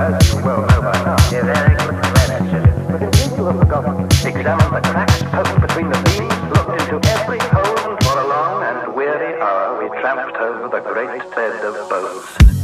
as you well know by now, is Eric Lenachin. The individual of the government examined the cracks poked between the beams, looked into every hole, and for a long and weary hour we tramped over the great bed of bones.